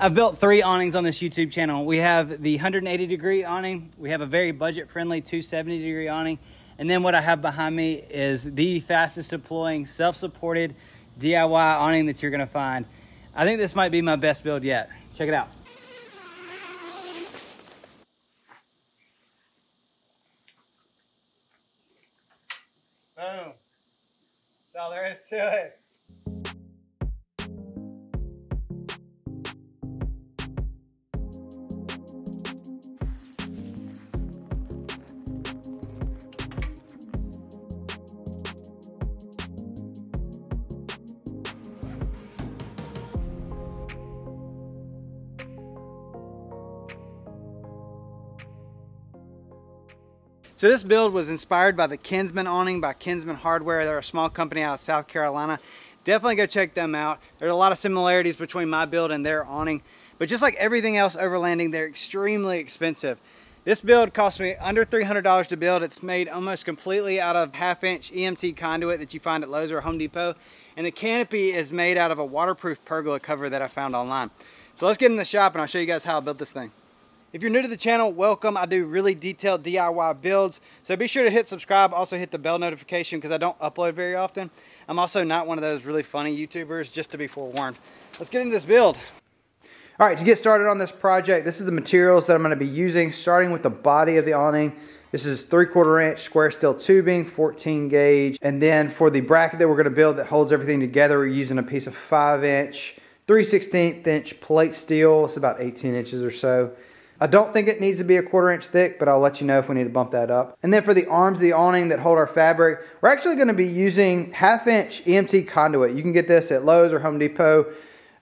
I've built three awnings on this YouTube channel. We have the 180 degree awning. We have a very budget friendly 270 degree awning. And then what I have behind me is the fastest deploying self-supported DIY awning that you're gonna find. I think this might be my best build yet. Check it out. Boom. That's all there is to it. So this build was inspired by the Kinsman awning by Kinsman Hardware. They're a small company out of South Carolina. Definitely go check them out. There's a lot of similarities between my build and their awning. But just like everything else overlanding, they're extremely expensive. This build cost me under $300 to build. It's made almost completely out of half inch EMT conduit that you find at Lowe's or Home Depot. And the canopy is made out of a waterproof pergola cover that I found online. So let's get in the shop and I'll show you guys how I built this thing. If you're new to the channel, welcome. I do really detailed DIY builds. So be sure to hit subscribe. Also hit the bell notification because I don't upload very often. I'm also not one of those really funny YouTubers, just to be forewarned. Let's get into this build. All right, to get started on this project, this is the materials that I'm gonna be using, starting with the body of the awning. This is three quarter inch square steel tubing, 14 gauge. And then for the bracket that we're gonna build that holds everything together, we're using a piece of five inch, 3 16th inch plate steel. It's about 18 inches or so. I don't think it needs to be a quarter inch thick, but I'll let you know if we need to bump that up. And then for the arms of the awning that hold our fabric, we're actually gonna be using half inch EMT conduit. You can get this at Lowe's or Home Depot.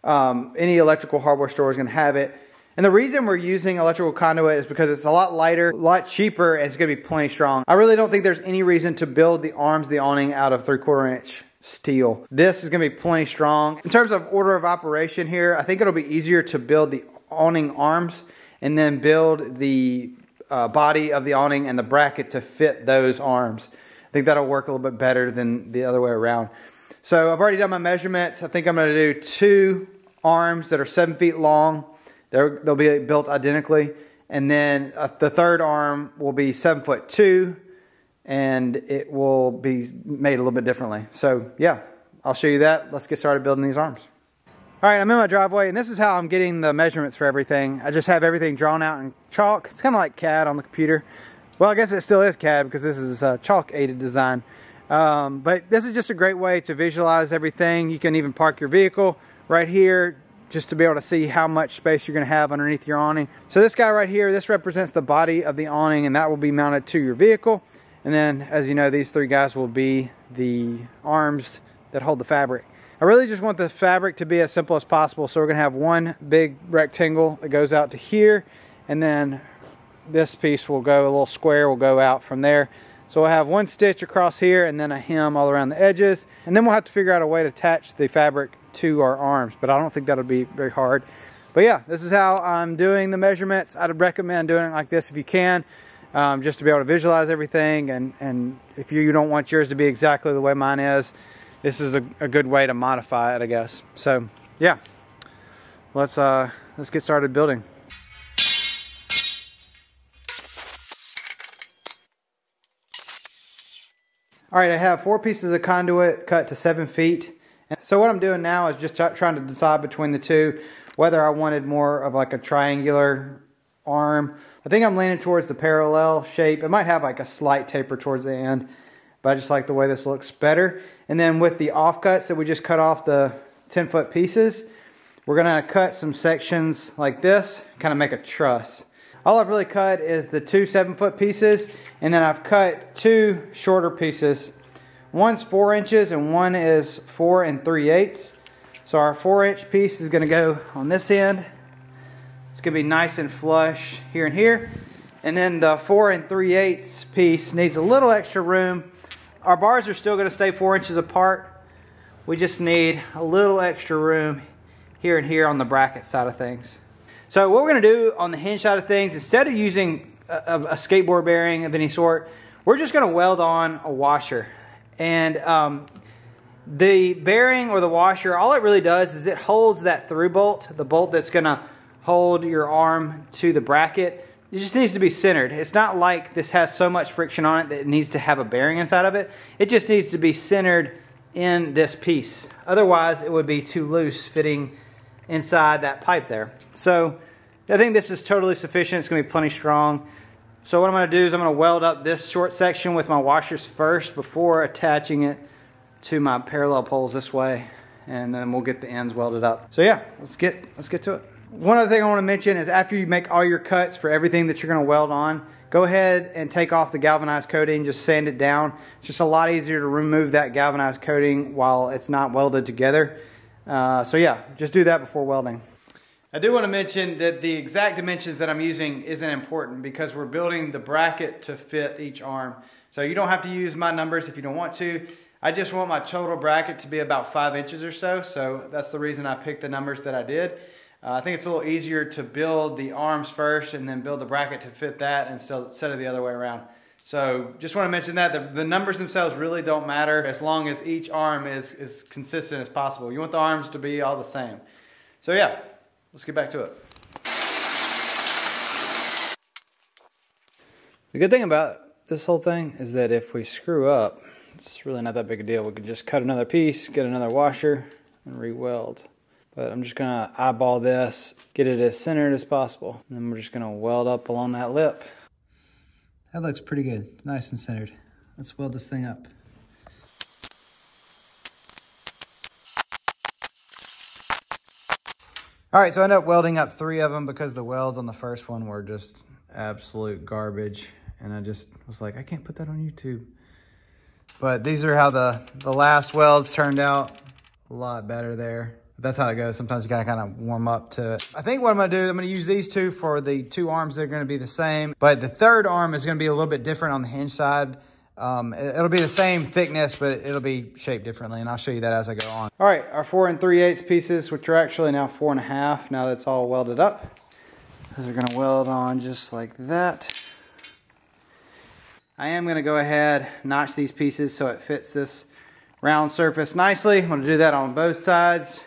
Um, any electrical hardware store is gonna have it. And the reason we're using electrical conduit is because it's a lot lighter, a lot cheaper, and it's gonna be plenty strong. I really don't think there's any reason to build the arms of the awning out of three quarter inch steel. This is gonna be plenty strong. In terms of order of operation here, I think it'll be easier to build the awning arms and then build the uh, body of the awning and the bracket to fit those arms. I think that'll work a little bit better than the other way around. So I've already done my measurements. I think I'm going to do two arms that are seven feet long. They're, they'll be built identically. And then uh, the third arm will be seven foot two and it will be made a little bit differently. So yeah, I'll show you that. Let's get started building these arms. All right, I'm in my driveway, and this is how I'm getting the measurements for everything. I just have everything drawn out in chalk. It's kind of like CAD on the computer. Well, I guess it still is CAD because this is a chalk-aided design. Um, but this is just a great way to visualize everything. You can even park your vehicle right here just to be able to see how much space you're going to have underneath your awning. So this guy right here, this represents the body of the awning, and that will be mounted to your vehicle. And then, as you know, these three guys will be the arms that hold the fabric. I really just want the fabric to be as simple as possible. So we're gonna have one big rectangle that goes out to here and then this piece will go, a little square will go out from there. So we'll have one stitch across here and then a hem all around the edges. And then we'll have to figure out a way to attach the fabric to our arms, but I don't think that'll be very hard. But yeah, this is how I'm doing the measurements. I'd recommend doing it like this if you can, um, just to be able to visualize everything. And, and if you don't want yours to be exactly the way mine is, this is a, a good way to modify it, I guess. So yeah, let's uh, let's get started building. All right, I have four pieces of conduit cut to seven feet. And so what I'm doing now is just trying to decide between the two, whether I wanted more of like a triangular arm. I think I'm leaning towards the parallel shape. It might have like a slight taper towards the end but I just like the way this looks better. And then with the offcuts that we just cut off the 10 foot pieces, we're gonna cut some sections like this, kind of make a truss. All I've really cut is the two seven foot pieces, and then I've cut two shorter pieces. One's four inches and one is four and three eighths. So our four inch piece is gonna go on this end. It's gonna be nice and flush here and here. And then the four and three eighths piece needs a little extra room our bars are still going to stay four inches apart. We just need a little extra room here and here on the bracket side of things. So what we're going to do on the hinge side of things, instead of using a, a skateboard bearing of any sort, we're just going to weld on a washer. And um, The bearing or the washer, all it really does is it holds that through bolt, the bolt that's gonna hold your arm to the bracket. It just needs to be centered. It's not like this has so much friction on it that it needs to have a bearing inside of it. It just needs to be centered in this piece. Otherwise, it would be too loose fitting inside that pipe there. So I think this is totally sufficient. It's gonna be plenty strong. So what I'm gonna do is I'm gonna weld up this short section with my washers first before attaching it to my parallel poles this way. And then we'll get the ends welded up. So yeah, let's get, let's get to it. One other thing I wanna mention is after you make all your cuts for everything that you're gonna weld on, go ahead and take off the galvanized coating, just sand it down. It's just a lot easier to remove that galvanized coating while it's not welded together. Uh, so yeah, just do that before welding. I do want to mention that the exact dimensions that I'm using isn't important because we're building the bracket to fit each arm. So you don't have to use my numbers if you don't want to. I just want my total bracket to be about five inches or so. So that's the reason I picked the numbers that I did. Uh, I think it's a little easier to build the arms first and then build the bracket to fit that and so, instead of the other way around. So just want to mention that the, the, numbers themselves really don't matter as long as each arm is as consistent as possible. You want the arms to be all the same. So yeah, let's get back to it. The good thing about this whole thing is that if we screw up, it's really not that big a deal. We can just cut another piece, get another washer, and re-weld. But I'm just gonna eyeball this, get it as centered as possible. And then we're just gonna weld up along that lip. That looks pretty good. Nice and centered. Let's weld this thing up. All right, so I ended up welding up three of them because the welds on the first one were just absolute garbage. And I just was like, I can't put that on YouTube. But these are how the, the last welds turned out. A lot better there that's how it goes. Sometimes you gotta kind of warm up to it. I think what I'm gonna do, I'm gonna use these two for the two arms. They're gonna be the same, but the third arm is gonna be a little bit different on the hinge side. Um, it'll be the same thickness, but it'll be shaped differently, and I'll show you that as I go on. All right, our four and three eighths pieces, which are actually now four and a half, now that's all welded up. Those are gonna weld on just like that. I am gonna go ahead, notch these pieces so it fits this round surface nicely. I'm gonna do that on both sides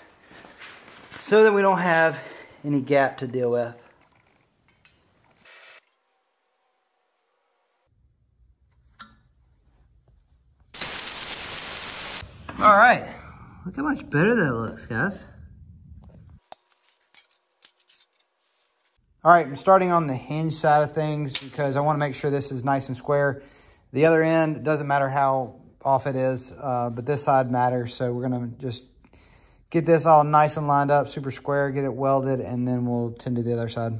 so that we don't have any gap to deal with. All right, look how much better that looks, guys. All right, I'm starting on the hinge side of things because I want to make sure this is nice and square. The other end, doesn't matter how off it is, uh, but this side matters. So we're going to just get this all nice and lined up, super square, get it welded, and then we'll tend to the other side.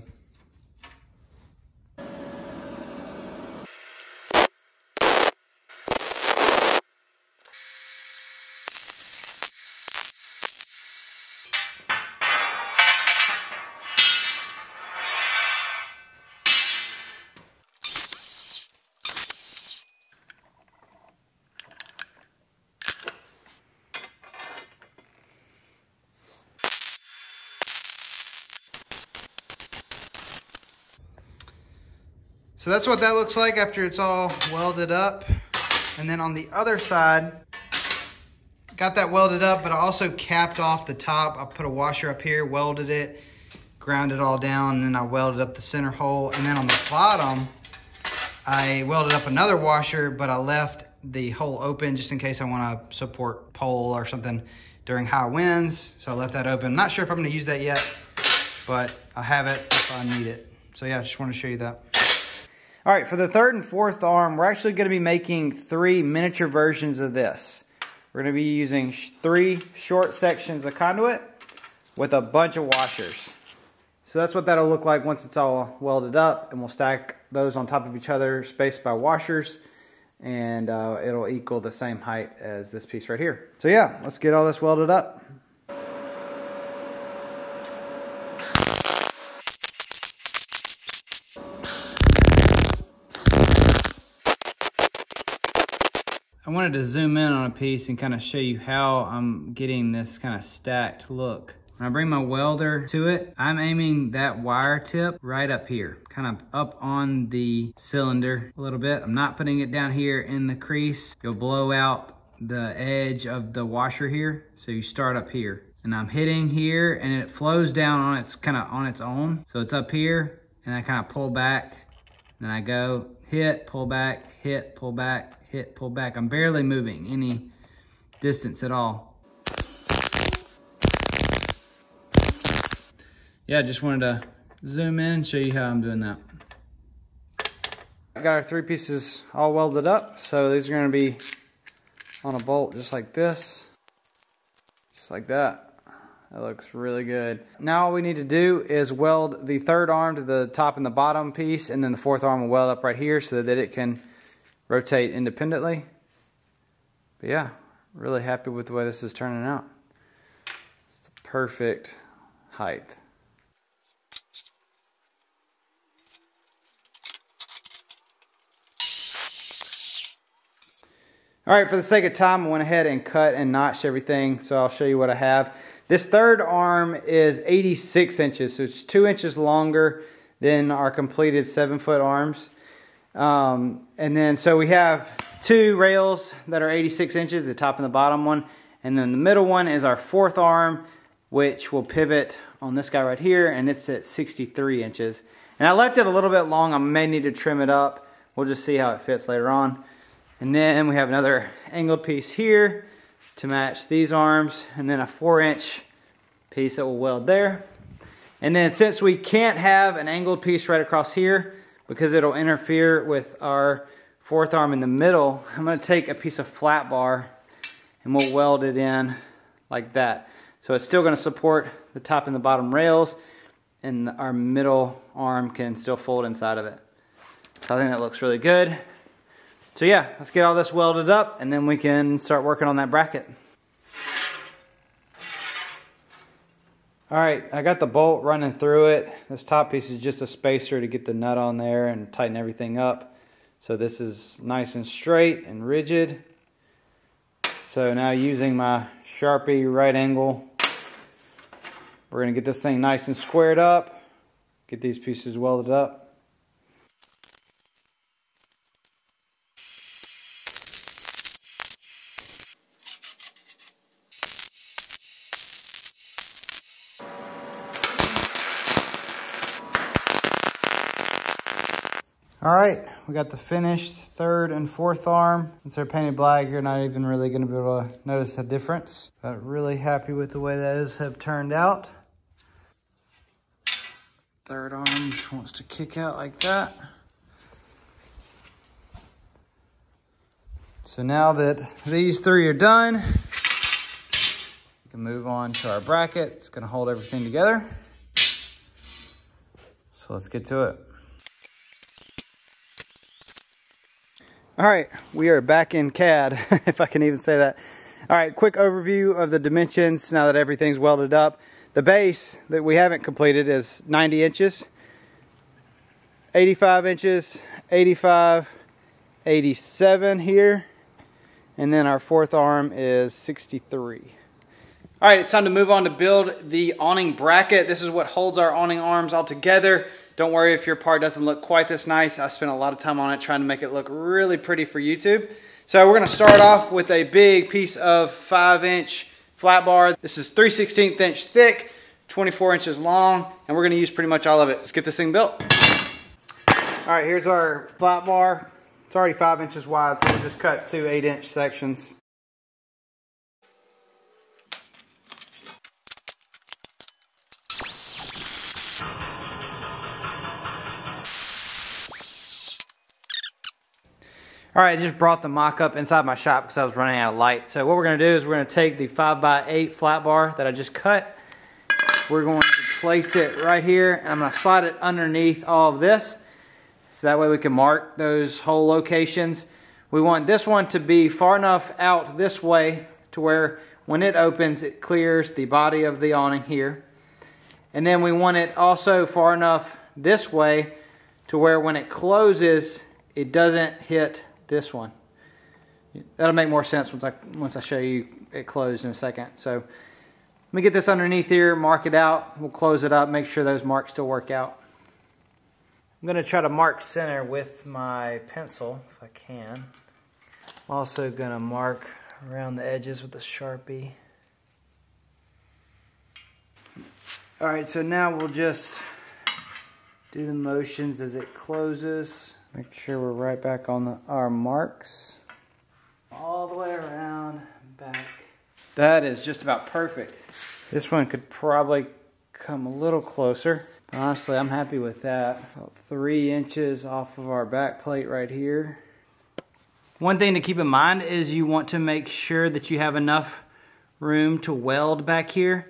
So that's what that looks like after it's all welded up. And then on the other side, got that welded up, but I also capped off the top. I put a washer up here, welded it, ground it all down, and then I welded up the center hole. And then on the bottom, I welded up another washer, but I left the hole open just in case I want to support pole or something during high winds. So I left that open. Not sure if I'm going to use that yet, but I have it if I need it. So yeah, I just want to show you that. All right, for the third and fourth arm, we're actually going to be making three miniature versions of this. We're going to be using three short sections of conduit with a bunch of washers. So that's what that'll look like once it's all welded up, and we'll stack those on top of each other, spaced by washers, and uh, it'll equal the same height as this piece right here. So yeah, let's get all this welded up. I wanted to zoom in on a piece and kind of show you how I'm getting this kind of stacked look. When I bring my welder to it, I'm aiming that wire tip right up here, kind of up on the cylinder a little bit. I'm not putting it down here in the crease. You'll blow out the edge of the washer here. So you start up here and I'm hitting here and it flows down on its kind of on its own. So it's up here and I kind of pull back and I go hit, pull back, hit, pull back, hit, pull back. I'm barely moving any distance at all. Yeah, just wanted to zoom in and show you how I'm doing that. I got our three pieces all welded up. So these are gonna be on a bolt just like this, just like that. That looks really good. Now all we need to do is weld the third arm to the top and the bottom piece, and then the fourth arm will weld up right here so that it can rotate independently. But yeah, really happy with the way this is turning out. It's the perfect height. All right, for the sake of time, I went ahead and cut and notched everything, so I'll show you what I have. This third arm is 86 inches, so it's two inches longer than our completed seven foot arms. Um, and then, so we have two rails that are 86 inches, the top and the bottom one. And then the middle one is our fourth arm, which will pivot on this guy right here, and it's at 63 inches. And I left it a little bit long. I may need to trim it up. We'll just see how it fits later on. And then we have another angled piece here to match these arms and then a four inch piece that will weld there. And then since we can't have an angled piece right across here because it'll interfere with our fourth arm in the middle, I'm gonna take a piece of flat bar and we'll weld it in like that. So it's still gonna support the top and the bottom rails and our middle arm can still fold inside of it. So I think that looks really good. So yeah, let's get all this welded up and then we can start working on that bracket. All right, I got the bolt running through it. This top piece is just a spacer to get the nut on there and tighten everything up. So this is nice and straight and rigid. So now using my Sharpie right angle, we're gonna get this thing nice and squared up, get these pieces welded up. All right, we got the finished third and fourth arm. Since they're painted black, you're not even really gonna be able to notice a difference. But really happy with the way those have turned out. Third arm wants to kick out like that. So now that these three are done, we can move on to our bracket. It's gonna hold everything together. So let's get to it. All right, we are back in CAD, if I can even say that. All right, quick overview of the dimensions now that everything's welded up. The base that we haven't completed is 90 inches, 85 inches, 85, 87 here, and then our fourth arm is 63. All right, it's time to move on to build the awning bracket. This is what holds our awning arms all together. Don't worry if your part doesn't look quite this nice. I spent a lot of time on it trying to make it look really pretty for YouTube. So we're gonna start off with a big piece of five inch flat bar. This is 3 16th inch thick, 24 inches long, and we're gonna use pretty much all of it. Let's get this thing built. All right, here's our flat bar. It's already five inches wide, so we'll just cut two eight inch sections. All right, I just brought the mock-up inside my shop because I was running out of light. So what we're gonna do is we're gonna take the 5x8 flat bar that I just cut. We're going to place it right here, and I'm gonna slide it underneath all of this. So that way we can mark those hole locations. We want this one to be far enough out this way to where when it opens, it clears the body of the awning here. And then we want it also far enough this way to where when it closes, it doesn't hit this one. That'll make more sense once I, once I show you it closed in a second. So let me get this underneath here, mark it out. We'll close it up, make sure those marks still work out. I'm gonna try to mark center with my pencil, if I can. I'm also gonna mark around the edges with a Sharpie. All right, so now we'll just do the motions as it closes. Make sure we're right back on the, our marks. All the way around, back. That is just about perfect. This one could probably come a little closer. Honestly, I'm happy with that. About three inches off of our back plate right here. One thing to keep in mind is you want to make sure that you have enough room to weld back here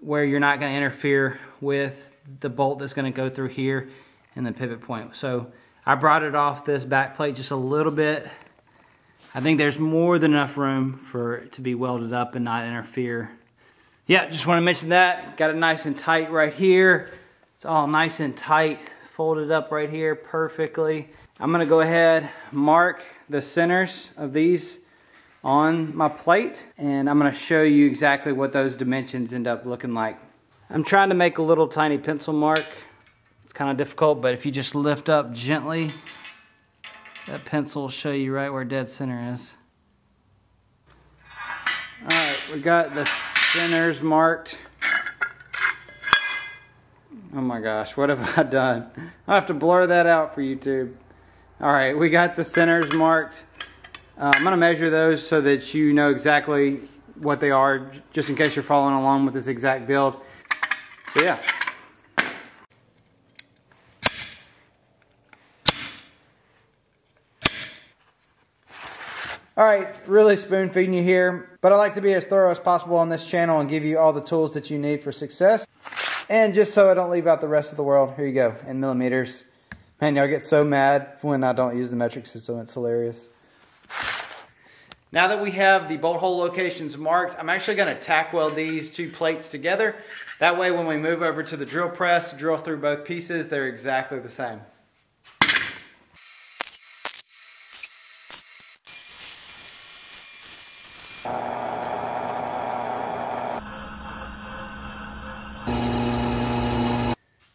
where you're not going to interfere with the bolt that's going to go through here and the pivot point. So I brought it off this back plate just a little bit. I think there's more than enough room for it to be welded up and not interfere yeah, just want to mention that. Got it nice and tight right here. It's all nice and tight, folded up right here perfectly. I'm gonna go ahead, mark the centers of these on my plate, and I'm gonna show you exactly what those dimensions end up looking like. I'm trying to make a little tiny pencil mark. Kind of difficult, but if you just lift up gently, that pencil will show you right where dead center is. All right, we got the centers marked. Oh my gosh, what have I done? i have to blur that out for YouTube. All right, we got the centers marked. Uh, I'm gonna measure those so that you know exactly what they are, just in case you're following along with this exact build. So yeah. All right, really spoon feeding you here, but I like to be as thorough as possible on this channel and give you all the tools that you need for success. And just so I don't leave out the rest of the world, here you go, in millimeters. Man, y'all get so mad when I don't use the metric system. It's hilarious. Now that we have the bolt hole locations marked, I'm actually going to tack weld these two plates together. That way when we move over to the drill press, drill through both pieces, they're exactly the same.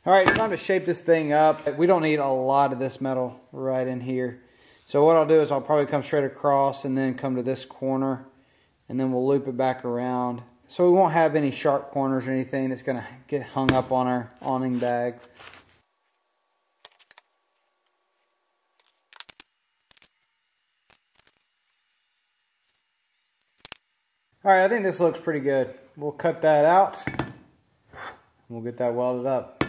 All right, it's time to shape this thing up. We don't need a lot of this metal right in here. So what I'll do is I'll probably come straight across and then come to this corner and then we'll loop it back around. So we won't have any sharp corners or anything that's gonna get hung up on our awning bag. All right, I think this looks pretty good. We'll cut that out. And we'll get that welded up.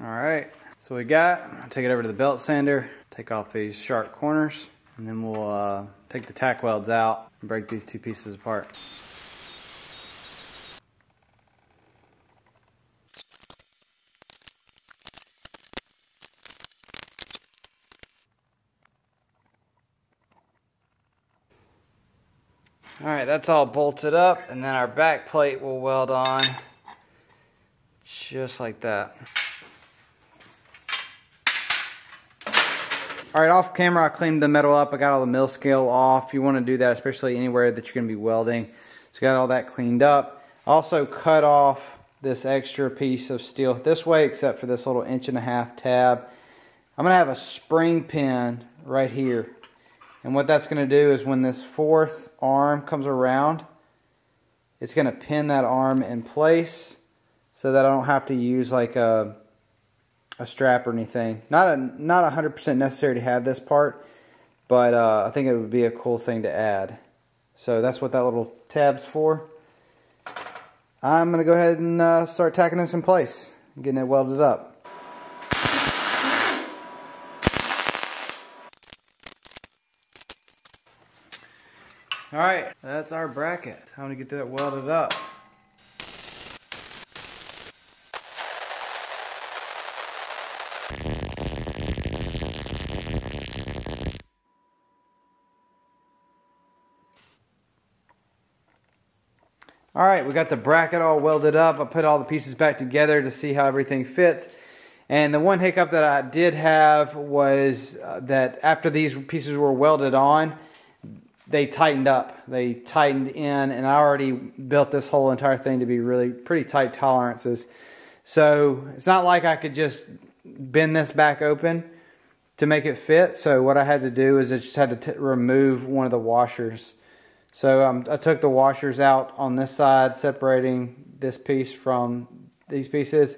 All right, so we got, take it over to the belt sander, take off these sharp corners, and then we'll uh, take the tack welds out and break these two pieces apart. All right, that's all bolted up, and then our back plate will weld on just like that. All right, off camera, I cleaned the metal up. I got all the mill scale off. You want to do that, especially anywhere that you're going to be welding. So got all that cleaned up. Also cut off this extra piece of steel this way, except for this little inch and a half tab. I'm going to have a spring pin right here. And what that's going to do is when this fourth arm comes around, it's going to pin that arm in place so that I don't have to use like a a strap or anything. Not a not 100% necessary to have this part, but uh, I think it would be a cool thing to add. So that's what that little tab's for. I'm going to go ahead and uh, start tacking this in place, getting it welded up. Alright, that's our bracket. Time to get that welded up. All right, we got the bracket all welded up. I put all the pieces back together to see how everything fits. And the one hiccup that I did have was uh, that after these pieces were welded on, they tightened up. They tightened in, and I already built this whole entire thing to be really pretty tight tolerances. So it's not like I could just bend this back open. to make it fit. So what I had to do is I just had to remove one of the washers. So um, I took the washers out on this side, separating this piece from these pieces.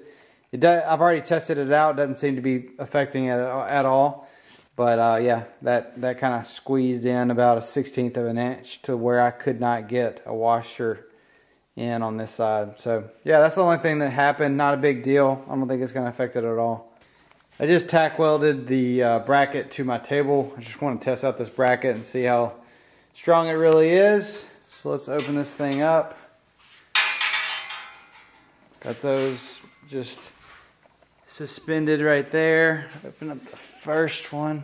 Does, I've already tested it out. Doesn't seem to be affecting it at all. But uh, yeah, that, that kind of squeezed in about a 16th of an inch to where I could not get a washer in on this side. So yeah, that's the only thing that happened. Not a big deal. I don't think it's going to affect it at all. I just tack welded the uh, bracket to my table. I just want to test out this bracket and see how strong it really is. So let's open this thing up. Got those just suspended right there. Open up the first one.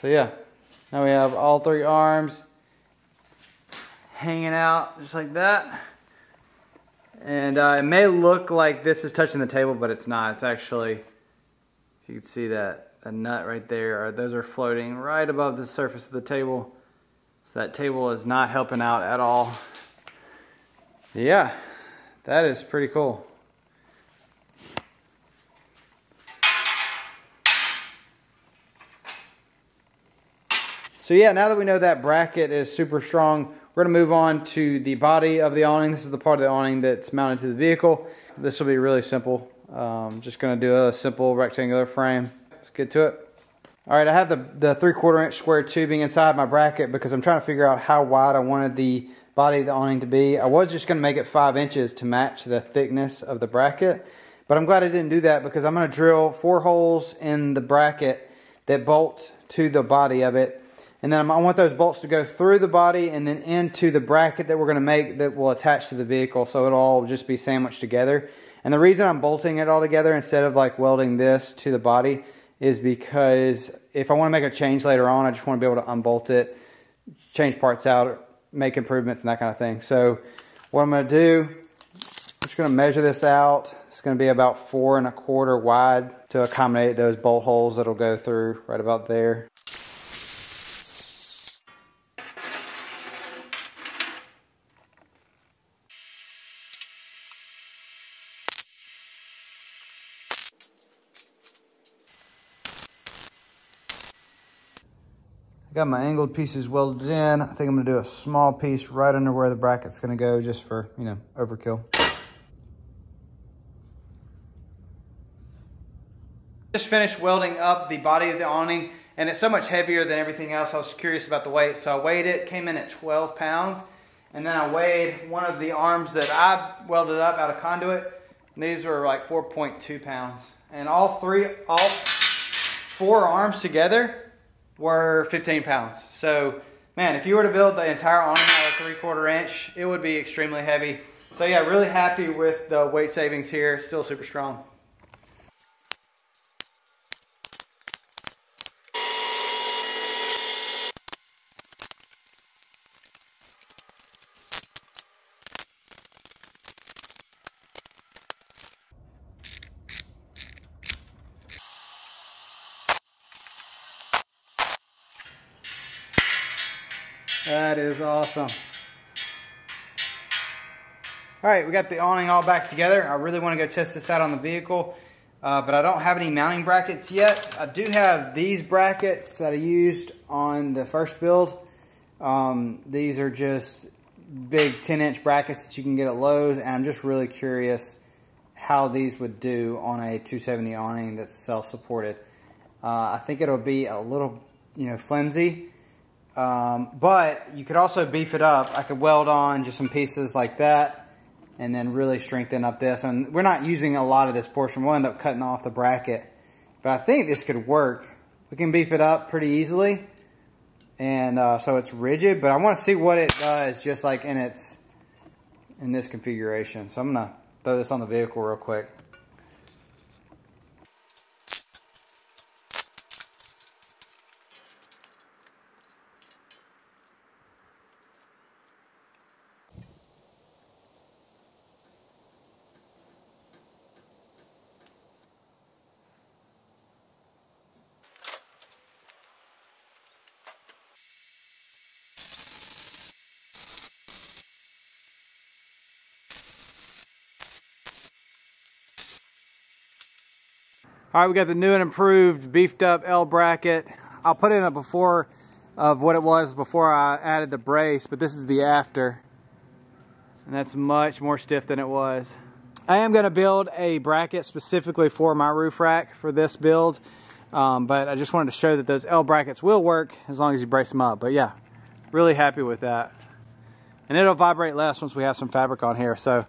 So yeah, now we have all three arms hanging out just like that. And uh, it may look like this is touching the table, but it's not. It's actually, if you can see that, a nut right there, those are floating right above the surface of the table. So that table is not helping out at all. Yeah, that is pretty cool. So yeah, now that we know that bracket is super strong, we're to move on to the body of the awning. This is the part of the awning that's mounted to the vehicle. This will be really simple. Um, just going to do a simple rectangular frame. Get to it. All right, I have the, the three quarter inch square tubing inside my bracket because I'm trying to figure out how wide I wanted the body of the awning to be. I was just going to make it five inches to match the thickness of the bracket, but I'm glad I didn't do that because I'm going to drill four holes in the bracket that bolt to the body of it and then I want those bolts to go through the body and then into the bracket that we're going to make that will attach to the vehicle. So it'll all just be sandwiched together. And the reason I'm bolting it all together instead of like welding this to the body is because if I want to make a change later on, I just want to be able to unbolt it, change parts out, make improvements and that kind of thing. So what I'm going to do, I'm just going to measure this out. It's going to be about four and a quarter wide to accommodate those bolt holes that'll go through right about there. I got my angled pieces welded in. I think I'm gonna do a small piece right under where the bracket's gonna go just for, you know, overkill. Just finished welding up the body of the awning and it's so much heavier than everything else. I was curious about the weight. So I weighed it, came in at 12 pounds. And then I weighed one of the arms that I welded up out of conduit. And these were like 4.2 pounds. And all three, all four arms together were 15 pounds. So, man, if you were to build the entire awning out of three quarter inch, it would be extremely heavy. So yeah, really happy with the weight savings here. Still super strong. That awesome. All right, we got the awning all back together. I really want to go test this out on the vehicle, uh, but I don't have any mounting brackets yet. I do have these brackets that I used on the first build. Um, these are just big 10 inch brackets that you can get at Lowe's, and I'm just really curious how these would do on a 270 awning that's self-supported. Uh, I think it'll be a little, you know, flimsy, um, but you could also beef it up. I could weld on just some pieces like that and then really strengthen up this. And we're not using a lot of this portion. We'll end up cutting off the bracket. But I think this could work. We can beef it up pretty easily. And uh, so it's rigid, but I want to see what it does just like in its in this configuration. So I'm going to throw this on the vehicle real quick. All right, we got the new and improved beefed up L bracket. I'll put in a before of what it was before I added the brace, but this is the after. And that's much more stiff than it was. I am gonna build a bracket specifically for my roof rack for this build. Um, but I just wanted to show that those L brackets will work as long as you brace them up. But yeah, really happy with that. And it'll vibrate less once we have some fabric on here. So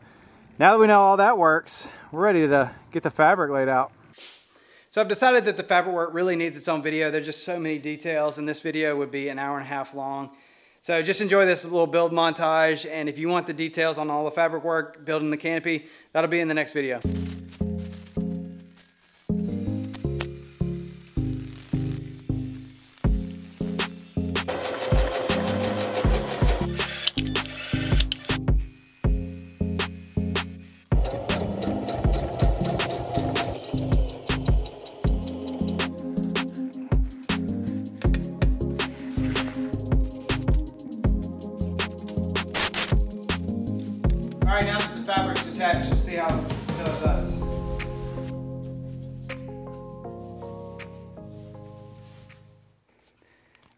now that we know all that works, we're ready to get the fabric laid out. So I've decided that the fabric work really needs its own video. There's just so many details and this video would be an hour and a half long. So just enjoy this little build montage and if you want the details on all the fabric work, building the canopy, that'll be in the next video. Attached, you'll see how it does.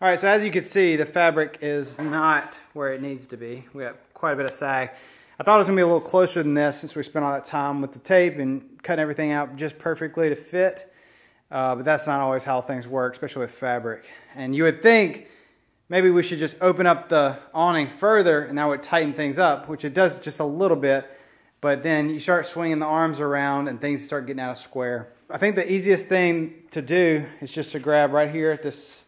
All right, so as you can see, the fabric is not where it needs to be. We have quite a bit of sag. I thought it was gonna be a little closer than this since we spent all that time with the tape and cutting everything out just perfectly to fit. Uh, but that's not always how things work, especially with fabric. And you would think maybe we should just open up the awning further and that would tighten things up, which it does just a little bit. But then you start swinging the arms around and things start getting out of square. I think the easiest thing to do is just to grab right here at this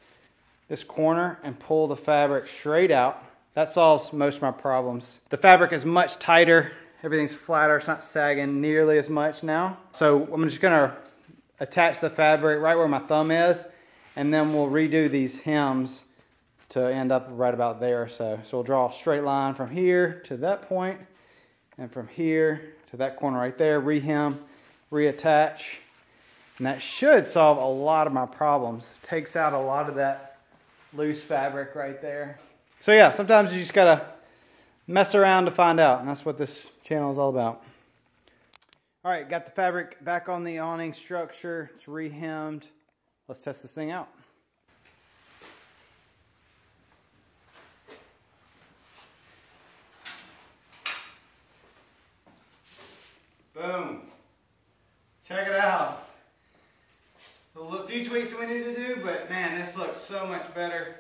this corner and pull the fabric straight out. That solves most of my problems. The fabric is much tighter. Everything's flatter. It's not sagging nearly as much now. So I'm just gonna attach the fabric right where my thumb is and then we'll redo these hems to end up right about there. So, so we'll draw a straight line from here to that point and from here to that corner right there, rehem, reattach. And that should solve a lot of my problems. Takes out a lot of that loose fabric right there. So yeah, sometimes you just gotta mess around to find out, and that's what this channel is all about. All right, got the fabric back on the awning structure. It's rehemmed. Let's test this thing out. Boom. Check it out. A few tweaks we need to do, but man, this looks so much better.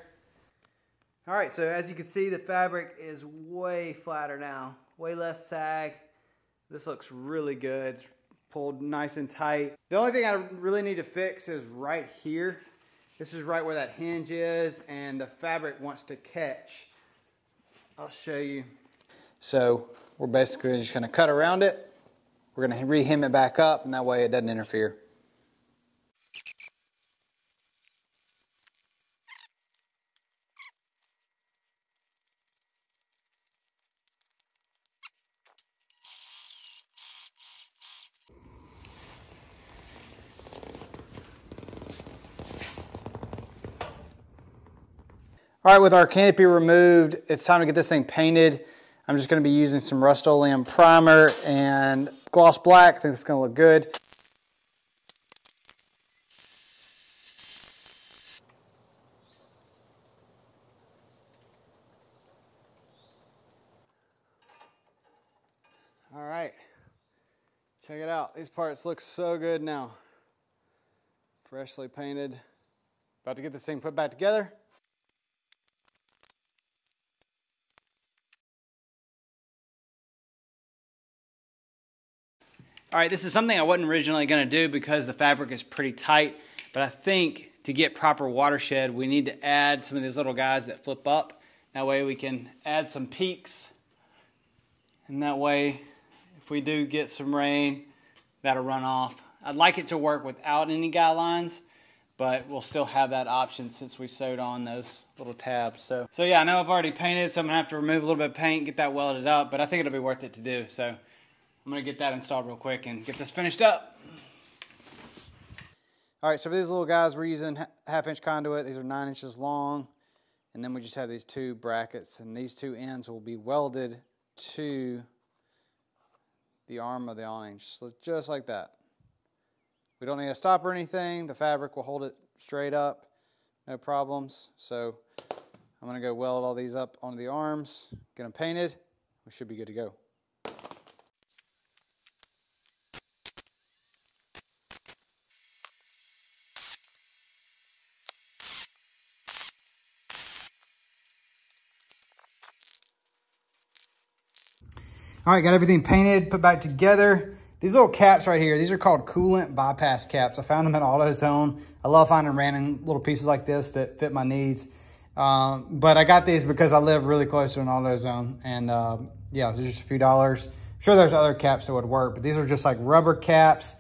All right, so as you can see, the fabric is way flatter now, way less sag. This looks really good. It's pulled nice and tight. The only thing I really need to fix is right here. This is right where that hinge is, and the fabric wants to catch. I'll show you. So we're basically just gonna cut around it. We're gonna re-hem it back up, and that way it doesn't interfere. All right, with our canopy removed, it's time to get this thing painted. I'm just gonna be using some Rust-Oleum primer and gloss black. I think it's gonna look good. All right, check it out. These parts look so good now. Freshly painted. About to get this thing put back together. All right, this is something I wasn't originally gonna do because the fabric is pretty tight, but I think to get proper watershed, we need to add some of these little guys that flip up. That way we can add some peaks. And that way, if we do get some rain, that'll run off. I'd like it to work without any guy lines, but we'll still have that option since we sewed on those little tabs. So, so yeah, I know I've already painted, so I'm gonna have to remove a little bit of paint, get that welded up, but I think it'll be worth it to do. So I'm gonna get that installed real quick and get this finished up. All right, so for these little guys, we're using half inch conduit. These are nine inches long. And then we just have these two brackets and these two ends will be welded to the arm of the awning, just like that. We We don't need a stop or anything. The fabric will hold it straight up, no problems. So I'm gonna go weld all these up onto the arms, get them painted. We should be good to go. All right, got everything painted, put back together. These little caps right here, these are called coolant bypass caps. I found them at AutoZone. I love finding random little pieces like this that fit my needs. Um, but I got these because I live really close to an AutoZone. And uh, yeah, there's just a few dollars. I'm sure there's other caps that would work, but these are just like rubber caps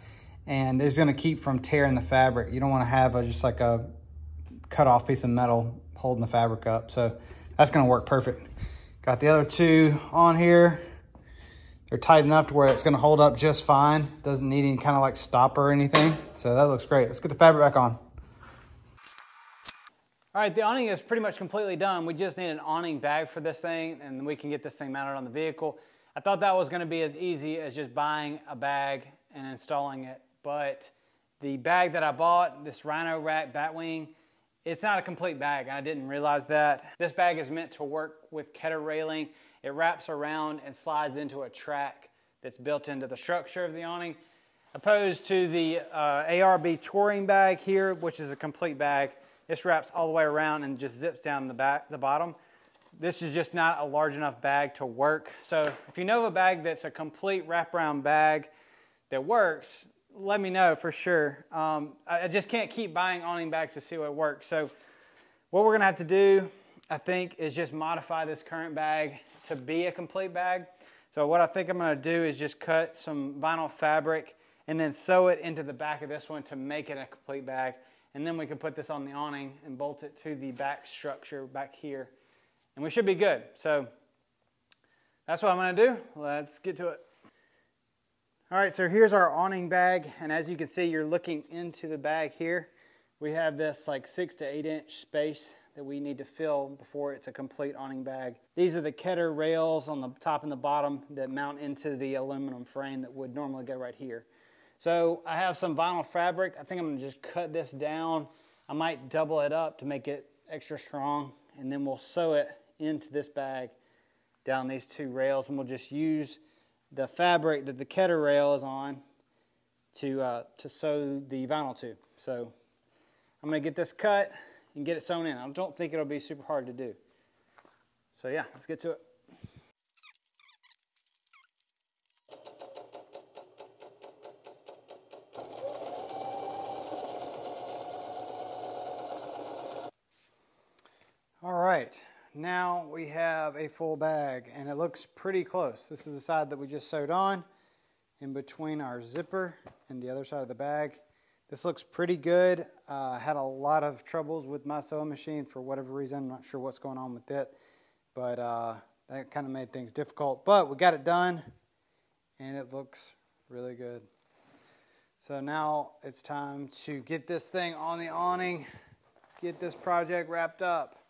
and it's gonna keep from tearing the fabric. You don't wanna have a, just like a cut off piece of metal holding the fabric up. So that's gonna work perfect. Got the other two on here. They're tight enough to where it's gonna hold up just fine. Doesn't need any kind of like stopper or anything. So that looks great. Let's get the fabric back on. All right, the awning is pretty much completely done. We just need an awning bag for this thing and we can get this thing mounted on the vehicle. I thought that was gonna be as easy as just buying a bag and installing it, but the bag that I bought, this Rhino Rack Batwing, it's not a complete bag. I didn't realize that. This bag is meant to work with Keder railing it wraps around and slides into a track that's built into the structure of the awning, opposed to the uh, ARB touring bag here, which is a complete bag. This wraps all the way around and just zips down the back, the bottom. This is just not a large enough bag to work. So if you know of a bag that's a complete wraparound bag that works, let me know for sure. Um, I just can't keep buying awning bags to see what works. So what we're gonna have to do, I think, is just modify this current bag to be a complete bag. So what I think I'm going to do is just cut some vinyl fabric and then sew it into the back of this one to make it a complete bag. And then we can put this on the awning and bolt it to the back structure back here. And we should be good. So that's what I'm going to do. Let's get to it. All right, so here's our awning bag. And as you can see, you're looking into the bag here. We have this like six to eight inch space that we need to fill before it's a complete awning bag. These are the Keder rails on the top and the bottom that mount into the aluminum frame that would normally go right here. So I have some vinyl fabric. I think I'm gonna just cut this down. I might double it up to make it extra strong and then we'll sew it into this bag down these two rails and we'll just use the fabric that the Keder rail is on to, uh, to sew the vinyl to. So I'm gonna get this cut and get it sewn in. I don't think it'll be super hard to do. So yeah, let's get to it. All right, now we have a full bag and it looks pretty close. This is the side that we just sewed on in between our zipper and the other side of the bag. This looks pretty good. Uh, I had a lot of troubles with my sewing machine for whatever reason. I'm not sure what's going on with it, but uh, that kind of made things difficult. But we got it done, and it looks really good. So now it's time to get this thing on the awning, get this project wrapped up.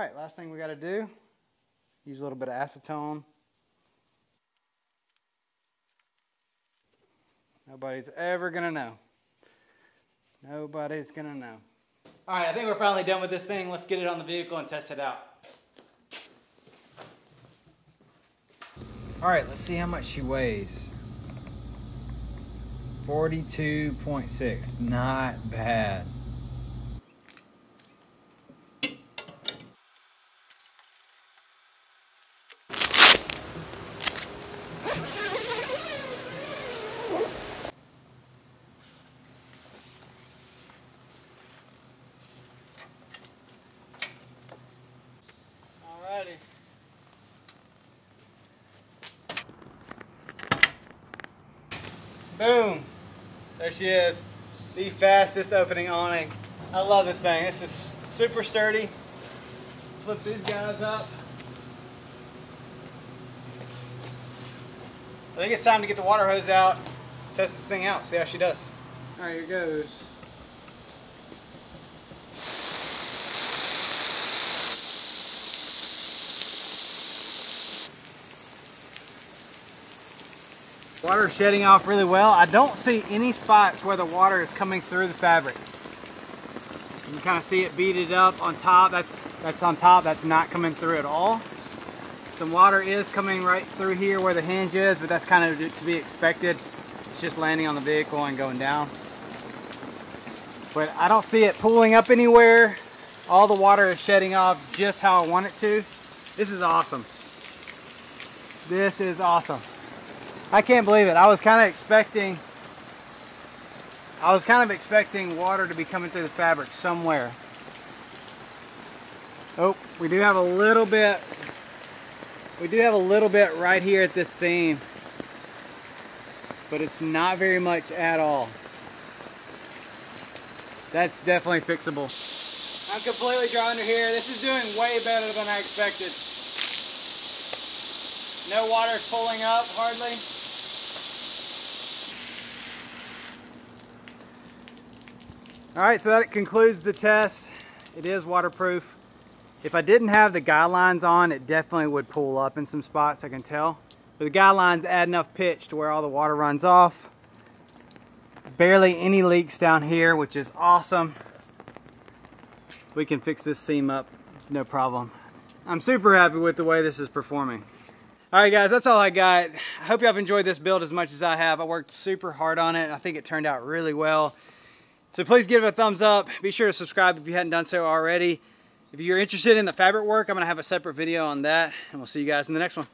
All right, last thing we got to do, use a little bit of acetone. Nobody's ever going to know. Nobody's going to know. All right, I think we're finally done with this thing. Let's get it on the vehicle and test it out. All right, let's see how much she weighs. 42.6, not bad. Boom. There she is. The fastest opening awning. I love this thing. This is super sturdy. Flip these guys up. I think it's time to get the water hose out. Test this thing out, see how she does. All right, here goes. Water is shedding off really well. I don't see any spots where the water is coming through the fabric. You can kind of see it beaded up on top. That's, that's on top. That's not coming through at all. Some water is coming right through here where the hinge is, but that's kind of to be expected. It's just landing on the vehicle and going down. But I don't see it pooling up anywhere. All the water is shedding off just how I want it to. This is awesome. This is awesome. I can't believe it. I was kind of expecting I was kind of expecting water to be coming through the fabric somewhere. Oh, we do have a little bit we do have a little bit right here at this seam. But it's not very much at all. That's definitely fixable. I'm completely dry under here. This is doing way better than I expected. No water pulling up hardly. All right, so that concludes the test. It is waterproof. If I didn't have the guy lines on, it definitely would pull up in some spots, I can tell. But the guy lines add enough pitch to where all the water runs off. Barely any leaks down here, which is awesome. We can fix this seam up, no problem. I'm super happy with the way this is performing. All right, guys, that's all I got. I hope you have enjoyed this build as much as I have. I worked super hard on it. And I think it turned out really well. So please give it a thumbs up. Be sure to subscribe if you hadn't done so already. If you're interested in the fabric work, I'm going to have a separate video on that, and we'll see you guys in the next one.